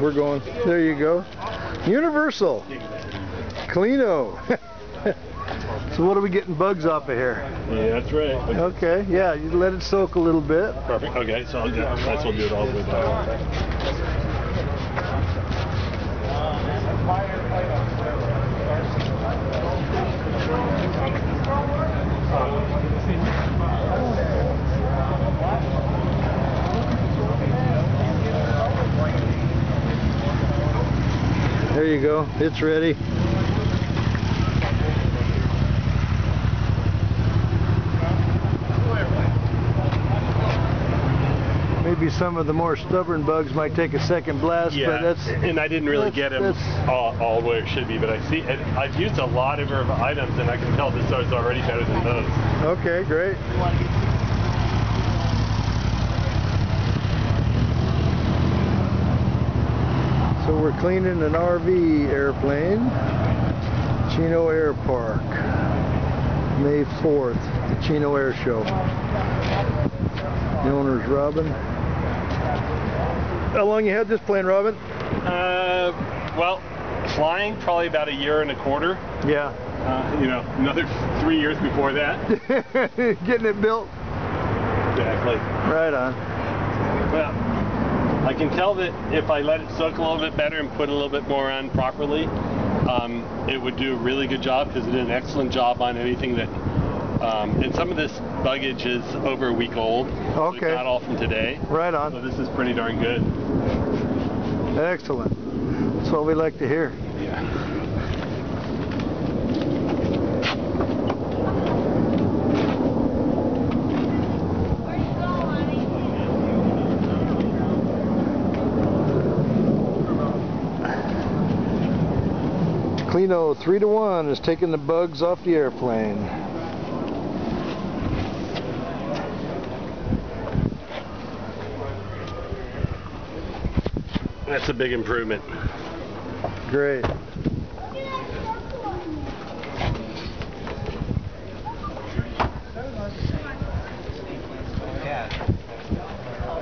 we're going. There you go. Universal. Cleano. so what are we getting bugs off of here? Yeah, that's right. Okay, yeah, you let it soak a little bit. Perfect. Okay, so I'll, yeah, that's will do it all the way down. There you go. It's ready. Maybe some of the more stubborn bugs might take a second blast, Yeah, but that's and I didn't really get him that's- all, all where it should be, but I see, and I've used a lot of items, and I can tell this is already better than those. okay, great. So we're cleaning an RV airplane, Chino Air Park, May 4th, the Chino Air Show. The owner's Robin. How long you had this plane, Robin? Uh, well, flying probably about a year and a quarter. Yeah. Uh, you know, another three years before that. Getting it built. Exactly. Right on. Well, I can tell that if I let it soak a little bit better and put a little bit more on properly, um, it would do a really good job because it did an excellent job on anything that. Um, and some of this buggage is over a week old. so Okay. not all from today. Right on. So this is pretty darn good. Excellent. That's what we like to hear. Yeah. Cleano 3 to 1 is taking the bugs off the airplane. That's a big improvement. Great.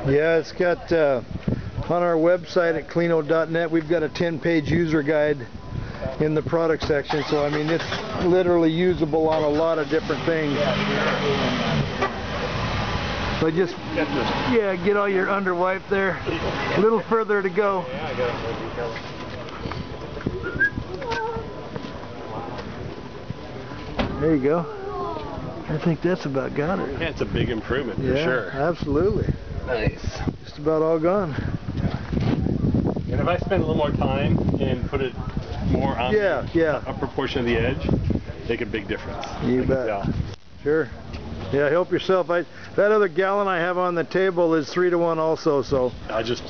Yeah, it's got uh, on our website at cleano.net, we've got a 10 page user guide in the product section. So, I mean, it's literally usable on a lot of different things. So just, yeah, get all your underwipe there. A little further to go. There you go. I think that's about got it. Yeah, it's a big improvement for yeah, sure. absolutely. Nice. Just about all gone. And if I spend a little more time and put it more on Yeah, the yeah. upper portion of the edge, make a big difference. You I bet. Sure. Yeah, help yourself. I that other gallon I have on the table is three to one also, so I just